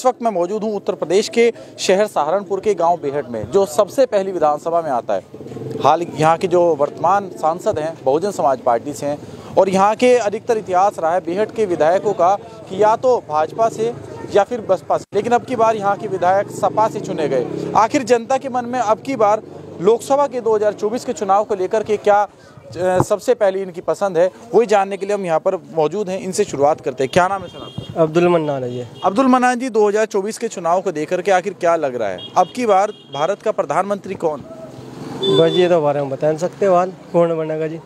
इस वक्त मैं मौजूद हूँ उत्तर प्रदेश के शहर सहारनपुर के गाँव बेहट में, जो सबसे पहली विधानसभा में आता है। हाल यहाँ के जो वर्तमान सांसद हैं, बहुजन समाज पार्टी से हैं, और यहाँ के अधिकतर इतिहास रहा है बेहट के विधायकों का कि या तो भाजपा से या फिर बसपा से। लेकिन अब की बार यहाँ के विधायक सपा से चुने गए। आखिर जनता के मन में अब की बार लोकसभा के 2024 के चुनाव को लेकर के क्या सबसे पहली इनकी पसंद है वही जानने के लिए हम यहाँ पर मौजूद हैं इनसे शुरुआत करते हैं। क्या नाम है सर आपका? अब्दुल मन्नान है ये। अब्दुल मनान जी 2024 के चुनाव को देकर के आखिर क्या लग रहा है? अब की बार भारत का प्रधानमंत्री कौन? बस ये तो बारे में बता सकते वाल कौन बनेगा जी?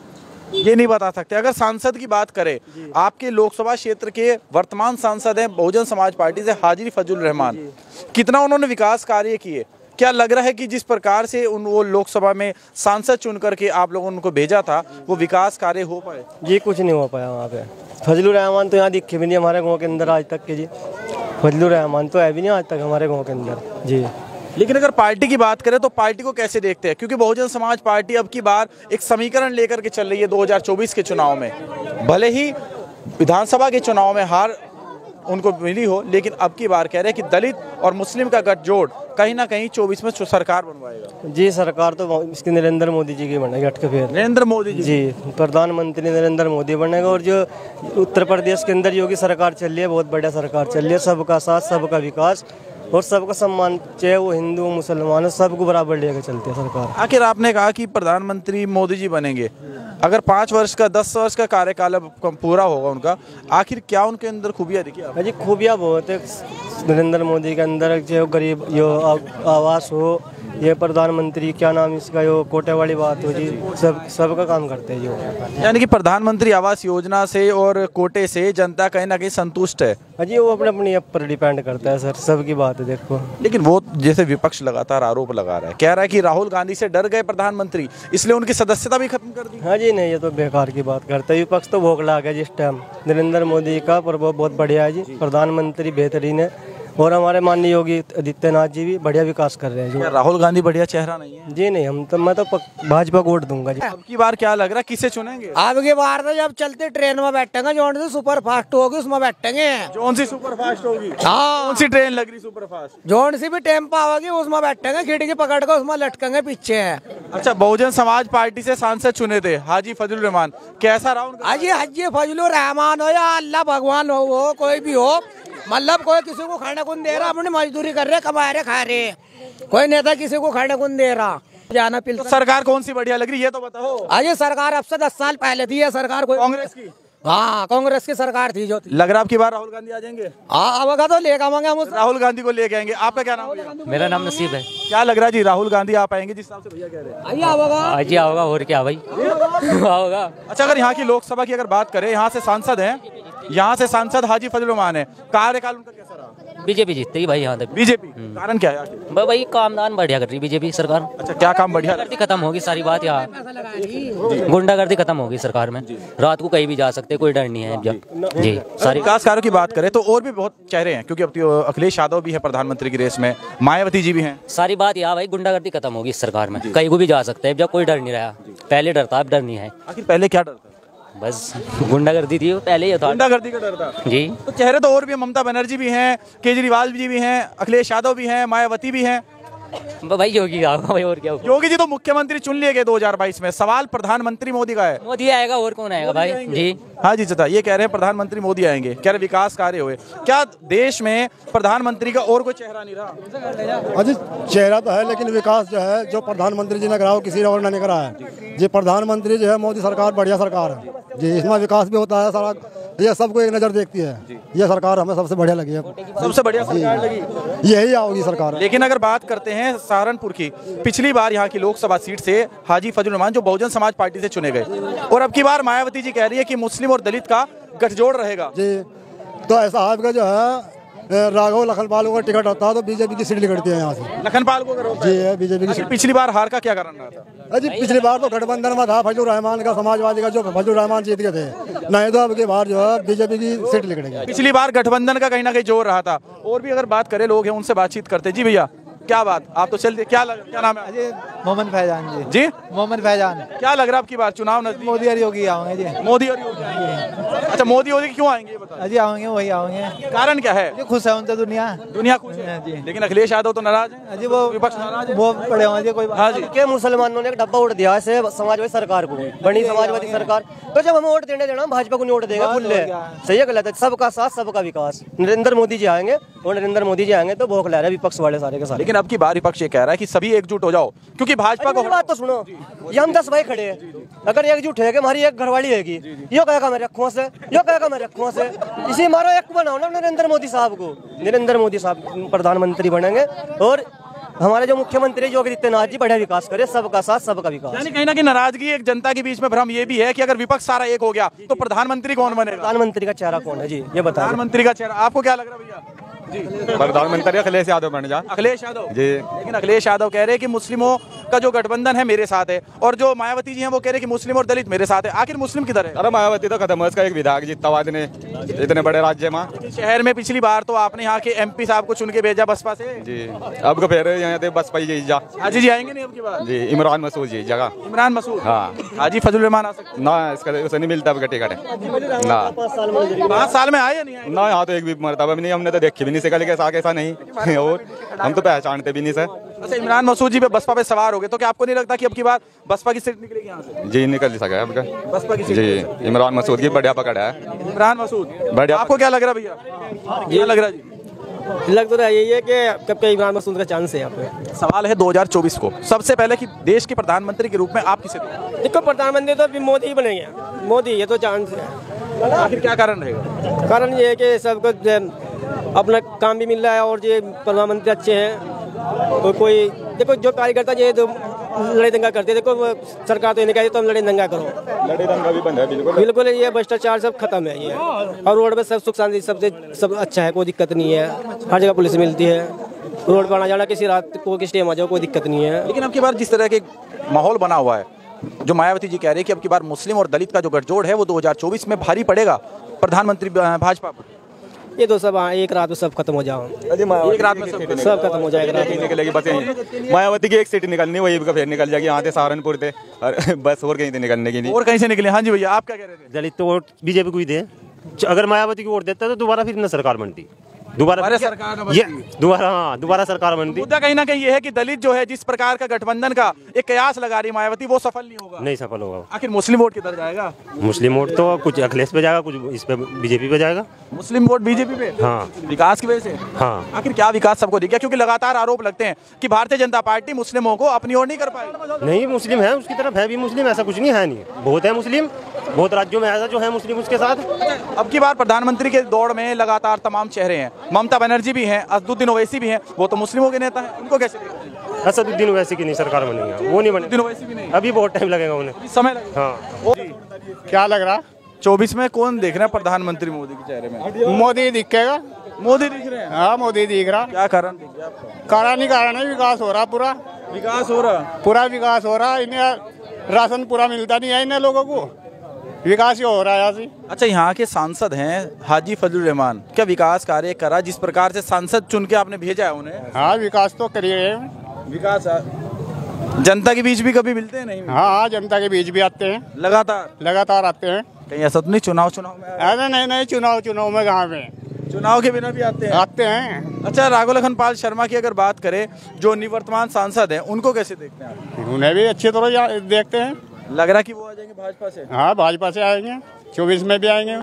ये नहीं बता सकते। अगर सांसद की बात करें आपके लोकसभा क्षेत्र के वर्तमान सांसद हैं बहुजन समाज पार्टी से हाजिर फजुल रहमान। कितना उन्होंने विकास कार्य किए? क्या लग रहा है कि जिस प्रकार से उन वो लोकसभा में सांसद चुन करके आप लोगों ने उनको भेजा था वो विकास कार्य हो पाए? जी कुछ नहीं हो पाया वहाँ पे। फजलुर रहमान तो यहाँ दिखे भी नहीं हमारे गाँव के अंदर आज तक के जी। फजलुर रहमान तो है भी नहीं आज तक हमारे गाँव के अंदर। जी। लेकिन अगर पार्टी की बात करें तो पार्टी को कैसे देखते हैं? क्योंकि बहुजन समाज पार्टी अब की बार एक समीकरण लेकर के चल रही है 2024 के चुनाव में। भले ही विधानसभा के चुनाव में हार उनको मिली हो लेकिन अब की बार कह रहे हैं कि दलित और मुस्लिम का गठजोड़ कहीं ना कहीं 24 में सरकार बनवाएगा। जी सरकार तो इसकी नरेंद्र मोदी जी की बनेगी अटके फिर। नरेंद्र मोदी जी? जी प्रधानमंत्री नरेंद्र मोदी बनेगा और जो उत्तर प्रदेश के अंदर योगी सरकार चल रही है बहुत बढ़िया सरकार चल रही है सबका साथ सबका विकास। और सबका सम्मान चाहे वो हिंदू मुसलमान हो, सबको बराबर लेकर चलती है सरकार। आखिर आपने कहा कि प्रधानमंत्री मोदी जी बनेंगे। अगर पाँच वर्ष का दस वर्ष का कार्यकाल पूरा होगा उनका आखिर क्या उनके अंदर खूबियाँ दिखी? हाँ जी खूबियाँ बहुत है। नरेंद्र मोदी के अंदर जो गरीब जो आवास हो ये प्रधानमंत्री क्या नाम इसका यो कोटे वाली बात हो जी सब सबका काम करते हैं जो यानी कि प्रधानमंत्री आवास योजना से और कोटे से जनता कहीं ना कहीं संतुष्ट है। हाँ जी वो अपने अपने ऊपर डिपेंड करता है सर सबकी बात है देखो। लेकिन वो जैसे विपक्ष लगातार आरोप लगा रहा है कह रहा है कि राहुल गांधी से डर गए प्रधानमंत्री इसलिए उनकी सदस्यता भी खत्म कर दी। हाँ जी नहीं ये तो बेकार की बात करते हैं विपक्ष तो भोग ला गया जिस टाइम नरेंद्र मोदी का प्रभाव बहुत बढ़िया है जी प्रधानमंत्री बेहतरीन है। और हमारे माननीय योगी आदित्यनाथ जी भी बढ़िया विकास कर रहे हैं क्या राहुल गांधी बढ़िया चेहरा नहीं है? जी जी नहीं हम तो मैं तो भाजपा को वोट दूँगा जी। अब की बार क्या लग रहा है? किसे चुनेंगे? अब की बार तो जब चलते ट्रेन में बैठेंगे जो सी सुपर फास्ट होगी उसमें बैठेंगे। कौन सी सुपर फास्ट होगी। हाँ। कौन सी ट्रेन लग रही सुपर फास्ट जोन सी भी टेंपो होगी उसमें बैठेंगे खिड़की पकड़ कर उसमें लटकेंगे पीछे। अच्छा बहुजन समाज पार्टी से सांसद चुने थे हाजी फजल रहमान। कैसा रहा हाजी हजी फजलुर रहमान हो या अल्लाह भगवान हो वो कोई भी हो मतलब कोई किसी को खाने को नहीं दे रहा? अपनी मजदूरी कर रहे कमा रहे खा रहे। कोई नेता किसी को खाने को नहीं दे रहा? जाना पिल तो सरकार कौन सी बढ़िया लग रही है ये तो बताओ। अजी सरकार अब से दस साल पहले थी ये सरकार कोई कांग्रेस की? हाँ कांग्रेस की सरकार थी जो थी। लग रहा है अब की बार राहुल गांधी आ जाएँगे? हाँ अब तो लेकर आवांगे हम राहुल गांधी को लेके आएँगे। आपका क्या नाम? है मेरा नाम नसीब है। क्या लग रहा है जी राहुल गांधी आप आएँगे? जिस हिसाब से भैया कह रहे हैं। आइए आवागा आओगा और क्या भाई? आओगा। अच्छा अगर यहाँ की लोकसभा की अगर बात करें यहाँ से सांसद हैं यहाँ से सांसद हाजी फजल रहमान है। कार्यकाल उनका कैसा रहा? बीजेपी जीतती है भाई यहाँ तक। बीजेपी? कारण क्या है? भाई काम दान बढ़िया कर रही बीजेपी सरकार। अच्छा क्या काम बढ़िया? गुंडागर्दी खत्म होगी सारी बात यहाँ। गुंडागर्दी खत्म होगी सरकार में। रात को कहीं भी जा सकते कोई डर नहीं है। जब जी सारी विकास कार्यों की बात करें तो और भी बहुत चेहरे हैं क्योंकि अब तो अखिलेश यादव भी है प्रधानमंत्री की रेस में मायावती जी भी है। सारी बात यहाँ भाई गुंडागर्दी खत्म होगी इस सरकार में। कहीं को भी जा सकते हैं जब कोई डर नहीं रहा। पहले डरता अब डर नहीं है। आखिर पहले क्या डर था बस। गुंडागर्दी थी पहले ही था। गुंडागर्दी का डर था। जी। तो चेहरे तो और भी ममता बनर्जी भी हैं केजरीवाल जी भी हैं अखिलेश यादव भी हैं मायावती भी हैं। भाई योगी आओगा भाई और क्या होगा योगी जी तो मुख्यमंत्री चुन लिए गए 2022 में। सवाल प्रधानमंत्री मोदी का है। मोदी आएगा और कौन आएगा भाई? जी। हाँ जी चचा ये कह रहे हैं प्रधानमंत्री मोदी आएँगे। कह रहे विकास कार्य हुए। क्या देश में प्रधानमंत्री का और कोई चेहरा नहीं रहा? अजी चेहरा तो है लेकिन विकास जो है जो प्रधानमंत्री जी ने करा किसी और ने नहीं करा है जी प्रधानमंत्री जो है मोदी सरकार बढ़िया सरकार है। जी इसमें विकास भी होता है सारा ये सबको एक नज़र देखती है। ये सरकार हमें सबसे बढ़िया लगी है। सबसे बढ़िया सरकार लगी? यही आओगी सरकार। लेकिन अगर बात करते हैं सहारनपुर की पिछली बार यहाँ की लोकसभा सीट से हाजी फजल रहमान जो बहुजन समाज पार्टी से चुने गए और अब की बार मायावती जी कह रही है की मुस्लिम और दलित का गठजोड़ रहेगा। जी तो ऐसा आपका जो है राघव लखनपाल का टिकट होता है तो बीजेपी की सीट निकलती है यहाँ से। लखनपाल को जी है। है बीजेपी की सीट। पिछली बार हार का क्या कारण रहा था? अजी पिछली बार तो गठबंधन में था फजल रहमान का समाजवादी का जो फजल रहमान जीत गए थे। नहीं तो अब की बार जो है बीजेपी की सीट निकलेगी। पिछली बार गठबंधन का कहीं ना कहीं ज़ोर रहा था। और भी अगर बात करें लोग हैं उनसे बातचीत करते। जी भैया। क्या बात? आप तो चलते क्या लग क्या नाम है? अजय मोहम्मद फैजान जी। जी? मोहम्मद फैजान। क्या लग रहा है आपकी बात? चुनाव नज़दीक। मोदी और योगी आओगे जी। मोदी और योगी। अच्छा मोदी योगी क्यों आएँगे अजय आओगे वही आओगे। कारण क्या है? जी खुश है उनसे दुनिया। दुनिया खुश है? जी। लेकिन अखिलेश यादव तो नाराज़ है। अजय वो विपक्ष नाराज़ वो पड़े हुए जी कोई हाँ जी। के मुसलमानों ने एक डब्बा वोट दिया है समाजवादी सरकार को। बनी समाजवादी सरकार। तो जब हमें वोट देने देना भाजपा को नहीं वोट देंगे खुले सही है गलत है। सबका साथ सबका विकास। नरेंद्र मोदी जी आएँगे और नरेंद्र मोदी जी आएँगे तो भोख ले रहे विपक्ष वाले सारे के सारे। लेकिन अब की बार विपक्ष ये कह रहा है कि सभी एकजुट हो जाओ क्योंकि भाजपा को बात तो सुनो। ये हम दस भाई खड़े हैं। अगर एकजुट है हमारी एक घरवाली हैगी यो कहेगा मैं रखूँ से यो कहेगा मैं रखूँ से। इसी मारो एक बनाओ ना नरेंद्र मोदी साहब को। नरेंद्र मोदी साहब प्रधानमंत्री बनेंगे और हमारे जो मुख्यमंत्री योगी आदित्यनाथ जी बढ़िया विकास करे सबका साथ सबका विकास। यानी कहीं ना कहीं नाराज़गी एक जनता के बीच में भ्रम ये भी है कि अगर विपक्ष सारा एक हो गया तो प्रधानमंत्री कौन बने प्रधानमंत्री का चेहरा कौन है? जी ये बताएँ प्रधानमंत्री का चेहरा। आपको क्या लग रहा है भैया? प्रधानमंत्री अखिलेश यादव बन जा। अखिलेश यादव। जी। लेकिन अखिलेश यादव कह रहे हैं कि मुस्लिमों का जो गठबंधन है मेरे साथ है और जो मायावती जी हैं वो कह रहे हैं कि मुस्लिम और दलित मेरे साथ है। आखिर मुस्लिम किधर है? अरे मायावती तो खत्म है उसका एक विधायक हुआ ने इतने बड़े राज्य में। शहर में पिछली बार तो आपने यहाँ के एमपी साहब को चुन के भेजा बसपा से। जी। अब को फिर यहाँ पे बस पाई जी जा। हाजी जी आएँगे नहीं अब की बार? जी इमरान मसूद जी जगह इमरान मसूद? हाँ। हाजी फजल रहमान आ सकते ना इसका उसे नहीं मिलता अब टिकट। ना पाँच साल में आए नहीं ना यहाँ तो एक भी मरतबा नहीं हमने तो देखी भी नहीं सका लेकिन ऐसा नहीं। और हम तो पहचानते भी नहीं सर। अच्छा इमरान मसूद जी पे बसपा पे सवार हो गए तो क्या आपको नहीं लगता कि अब की बार बसपा की सीट निकलेगी यहाँ से? जी निकल सका का। बसपा की सीट जी इमरान मसूद की बढ़िया पकड़ है। इमरान मसूद बढ़िया। आपको क्या लग रहा है भैया? क्या लग रहा है जी? लग तो रहा यही है कि कब के इमरान मसूद का चांस है यहाँ पे। सवाल है 2024 को। सबसे पहले कि देश के प्रधानमंत्री के रूप में आप किसे देखो प्रधानमंत्री तो अभी मोदी ही बनेंगे। मोदी ये तो चांस है। आखिर क्या कारण रहेगा? कारण ये है कि सबको अपना काम भी मिल रहा है और ये प्रधानमंत्री अच्छे हैं। और कोई देखो जो कार्यकर्ता ये तो लड़ाई दंगा करते देखो सरकार तो ये नहीं कहती तो हम लड़ाई दंगा करो। लड़े दंगा भी बंद है बिल्कुल। बिल्कुल ये भ्रष्टाचार सब खत्म है ये। और रोड पे सब सुख शांति सबसे सब अच्छा है कोई दिक्कत नहीं है। हर जगह पुलिस मिलती है। रोड पर आना जाना किसी रात को किस टाइम आ जाओ कोई दिक्कत नहीं है। लेकिन अब की बार जिस तरह के माहौल बना हुआ है जो मायावती जी कह रहे हैं कि अब की बार मुस्लिम और दलित का जो गठजोड़ है वो 2024 में भारी पड़ेगा। प्रधानमंत्री भाजपा पर। ये तो सब हाँ, एक रात में सब खत्म हो जाओ। एक रात में सब सब खत्म हो जाएगा रात में। निकलेगी बस यहीं। मायावती की एक सीट निकलनी वही का फिर निकल जाएगी यहाँ से सहारनपुर थे और बस और कहीं से निकलने की नहीं। और कहीं से निकले? हाँ जी भैया आप क्या कह रहे थे? दलित तो वोट बीजेपी को ही दे। अगर मायावती की वोट देता तो दोबारा फिर न सरकार बनती। दोबारा सरकार ये दोबारा हाँ दोबारा सरकार बनती मुद्दा कहीं ना कहीं ये है कि दलित जो है जिस प्रकार का गठबंधन का एक कयास लगा रही मायावती वो सफल नहीं होगा। नहीं सफल होगा। आखिर मुस्लिम वोट किधर जाएगा? मुस्लिम वोट तो कुछ अखिलेश पे जाएगा कुछ इस पे बीजेपी पे जाएगा। मुस्लिम वोट बीजेपी पे? हाँ। विकास की वजह से? हाँ। आखिर क्या विकास सबको दिख क्योंकि लगातार आरोप लगते हैं की भारतीय जनता पार्टी मुस्लिमों को अपनी ओर नहीं कर पाई। नहीं मुस्लिम है उसकी तरफ़ है भी मुस्लिम ऐसा कुछ नहीं है नहीं। बहुत है मुस्लिम बहुत राज्यों में ऐसा जो है मुस्लिम उसके साथ। अब की बार प्रधानमंत्री के दौड़ में लगातार तमाम चेहरे हैं। ममता बनर्जी भी हैं असदुद्दीन ओवैसी भी हैं वो तो मुस्लिमों के नेता हैं उनको कैसे असदुद्दीन ओवैसी की नहीं सरकार बनेगी वो नहीं बने। ओवैसी भी नहीं अभी बहुत टाइम लगेगा उन्हें। समय लगेगा। हाँ। क्या लग रहा? चौबीस में कौन देख रहे हैं प्रधानमंत्री मोदी के चेहरे में? मोदी दिखेगा। मोदी दिख रहे हैं। हाँ मोदी दिख रहा। क्या कारण दिख गया आपको कारण ही कारण है विकास हो रहा पूरा। विकास हो रहा। पूरा विकास हो रहा। इन्हें राशन पूरा मिलता नहीं है इन्हें लोगों को। विकास ही हो रहा है यहाँ से। अच्छा यहाँ के सांसद हैं हाजी फजल रहमान। क्या विकास कार्य करा जिस प्रकार से सांसद चुन के आपने भेजा है उन्हें? हाँ विकास तो करिए। विकास जनता के बीच भी कभी मिलते हैं? नहीं हाँ हाँ जनता के बीच भी आते हैं। लगातार? लगातार आते हैं। कहीं ऐसा तो नहीं चुनाव चुनाव में अरे नहीं नहीं चुनाव चुनाव में कहाँ पे? चुनाव के बिना भी आते हैं। आते हैं। अच्छा राघव लखन पाल शर्मा की अगर बात करें जो निवर्तमान सांसद हैं उनको कैसे देखते हैं उन्हें भी अच्छी तरह देखते हैं। लग रहा है कि वो भाजपा से? हाँ भाजपा से आएँगे। चौबीस में भी आएँगे।